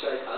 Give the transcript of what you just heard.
shows